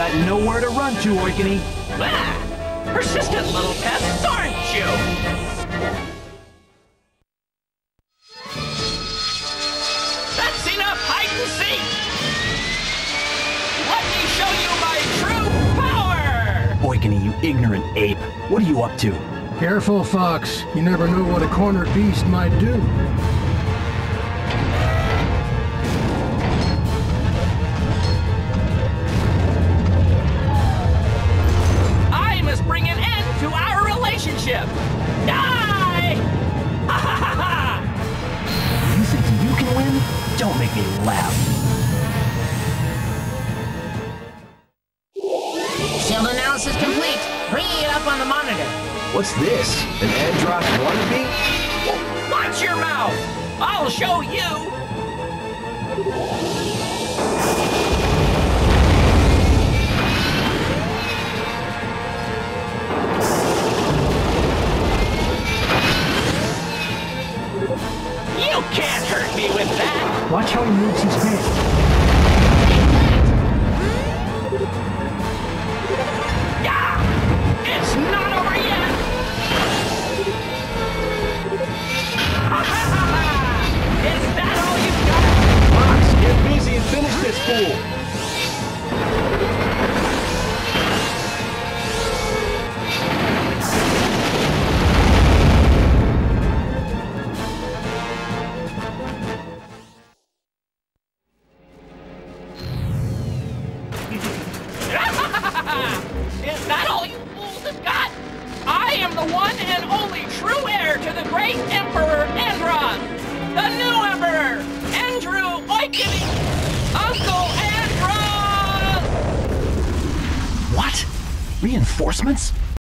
You've got nowhere to run to, Oikonny. Ah, persistent little pests, aren't you? That's enough hide and seek! Let me show you my true power! Oikonny, you ignorant ape. What are you up to? Careful, Fox. You never know what a cornered beast might do. Make me laugh. Shield analysis complete. Bring it up on the monitor. What's this? An Andross wannabe? Watch your mouth! I'll show you! You can't hurt me with that! Watch how he moves his head. Yeah! It's not over yet! Is that all you've got? Fox, get busy and finish this fool! Is that all you fools have got? I am the one and only true heir to the great Emperor Andross! The new Emperor! Andrew Oikonny! Uncle Andross! What? Reinforcements?